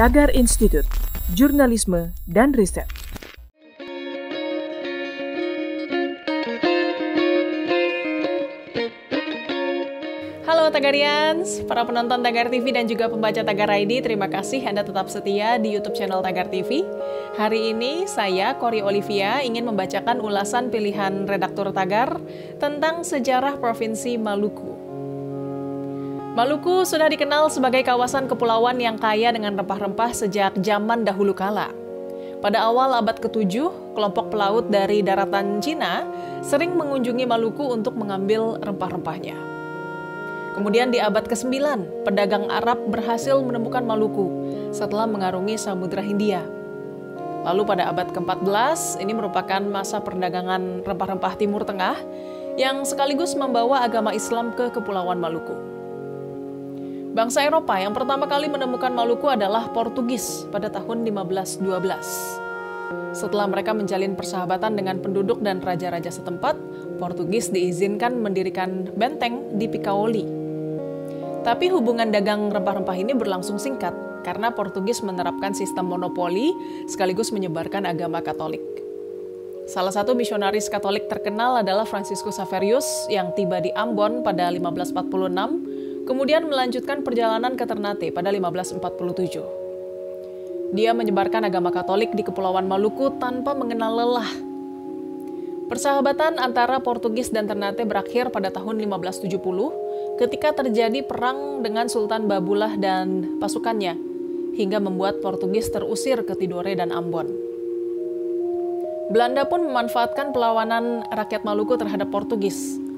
Tagar Institute, Jurnalisme dan Riset. Halo Tagarians, para penonton Tagar TV dan juga pembaca Tagar ID, terima kasih Anda tetap setia di YouTube channel Tagar TV. Hari ini saya, Kori Olivia, ingin membacakan ulasan pilihan redaktur Tagar tentang sejarah Provinsi Maluku. Maluku sudah dikenal sebagai kawasan kepulauan yang kaya dengan rempah-rempah sejak zaman dahulu kala. Pada awal abad ke-7, kelompok pelaut dari daratan Cina sering mengunjungi Maluku untuk mengambil rempah-rempahnya. Kemudian di abad ke-9, pedagang Arab berhasil menemukan Maluku setelah mengarungi Samudra Hindia. Lalu pada abad ke-14, ini merupakan masa perdagangan rempah-rempah Timur Tengah yang sekaligus membawa agama Islam ke Kepulauan Maluku. Bangsa Eropa yang pertama kali menemukan Maluku adalah Portugis pada tahun 1512. Setelah mereka menjalin persahabatan dengan penduduk dan raja-raja setempat, Portugis diizinkan mendirikan benteng di Picaoli. Tapi hubungan dagang rempah-rempah ini berlangsung singkat karena Portugis menerapkan sistem monopoli sekaligus menyebarkan agama Katolik. Salah satu misionaris Katolik terkenal adalah Franciscus Saverius yang tiba di Ambon pada 1546 kemudian melanjutkan perjalanan ke Ternate pada 1547. Dia menyebarkan agama Katolik di Kepulauan Maluku tanpa mengenal lelah. Persahabatan antara Portugis dan Ternate berakhir pada tahun 1570 ketika terjadi perang dengan Sultan Babullah dan pasukannya hingga membuat Portugis terusir ke Tidore dan Ambon. Belanda pun memanfaatkan perlawanan rakyat Maluku terhadap Portugis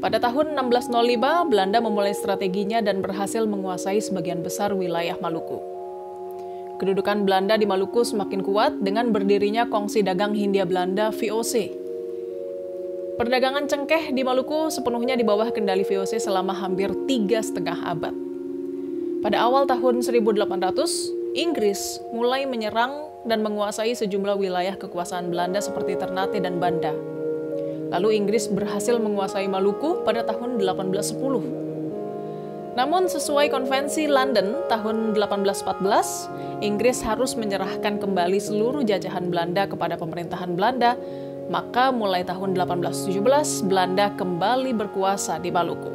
pada tahun 1605, Belanda memulai strateginya dan berhasil menguasai sebagian besar wilayah Maluku. Kedudukan Belanda di Maluku semakin kuat dengan berdirinya kongsi dagang Hindia Belanda VOC. Perdagangan cengkeh di Maluku sepenuhnya di bawah kendali VOC selama hampir tiga setengah abad. Pada awal tahun 1800, Inggris mulai menyerang dan menguasai sejumlah wilayah kekuasaan Belanda seperti Ternate dan Banda. Lalu Inggris berhasil menguasai Maluku pada tahun 1810. Namun sesuai konvensi London tahun 1814, Inggris harus menyerahkan kembali seluruh jajahan Belanda kepada pemerintahan Belanda, maka mulai tahun 1817 Belanda kembali berkuasa di Maluku.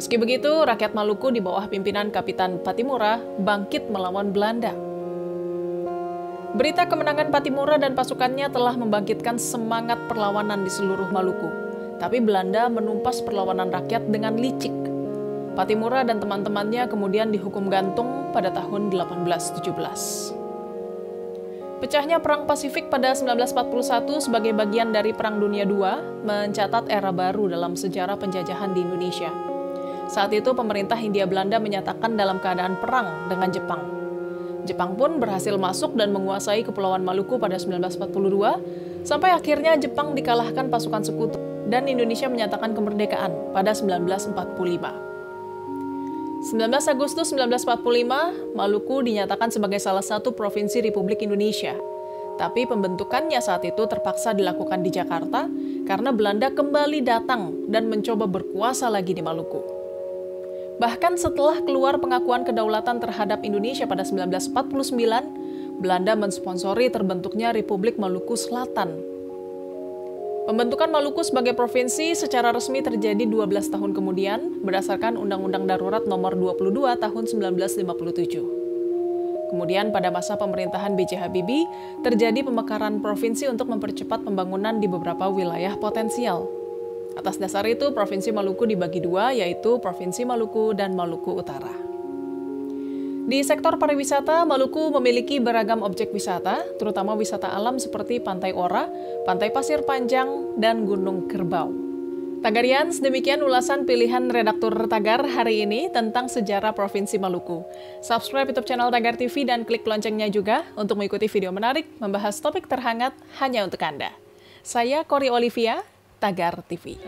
Meski begitu, rakyat Maluku di bawah pimpinan Kapitan Patimura bangkit melawan Belanda. Berita kemenangan Patimura dan pasukannya telah membangkitkan semangat perlawanan di seluruh Maluku. Tapi Belanda menumpas perlawanan rakyat dengan licik. Patimura dan teman-temannya kemudian dihukum gantung pada tahun 1817. Pecahnya Perang Pasifik pada 1941 sebagai bagian dari Perang Dunia II mencatat era baru dalam sejarah penjajahan di Indonesia. Saat itu pemerintah Hindia Belanda menyatakan dalam keadaan perang dengan Jepang. Jepang pun berhasil masuk dan menguasai Kepulauan Maluku pada 1942, sampai akhirnya Jepang dikalahkan pasukan sekutu dan Indonesia menyatakan kemerdekaan pada 1945. 19 Agustus 1945, Maluku dinyatakan sebagai salah satu provinsi Republik Indonesia. Tapi pembentukannya saat itu terpaksa dilakukan di Jakarta karena Belanda kembali datang dan mencoba berkuasa lagi di Maluku. Bahkan setelah keluar pengakuan kedaulatan terhadap Indonesia pada 1949, Belanda mensponsori terbentuknya Republik Maluku Selatan. Pembentukan Maluku sebagai provinsi secara resmi terjadi 12 tahun kemudian berdasarkan Undang-Undang Darurat Nomor 22 Tahun 1957. Kemudian pada masa pemerintahan B.J. Habibie, terjadi pemekaran provinsi untuk mempercepat pembangunan di beberapa wilayah potensial. Atas dasar itu, Provinsi Maluku dibagi dua, yaitu Provinsi Maluku dan Maluku Utara. Di sektor pariwisata, Maluku memiliki beragam objek wisata, terutama wisata alam seperti Pantai Ora, Pantai Pasir Panjang, dan Gunung Kerbau. Tagarians, demikian ulasan pilihan redaktur Tagar hari ini tentang sejarah Provinsi Maluku. Subscribe YouTube channel Tagar TV dan klik loncengnya juga untuk mengikuti video menarik membahas topik terhangat hanya untuk Anda. Saya Kori Olivia, Tagar TV.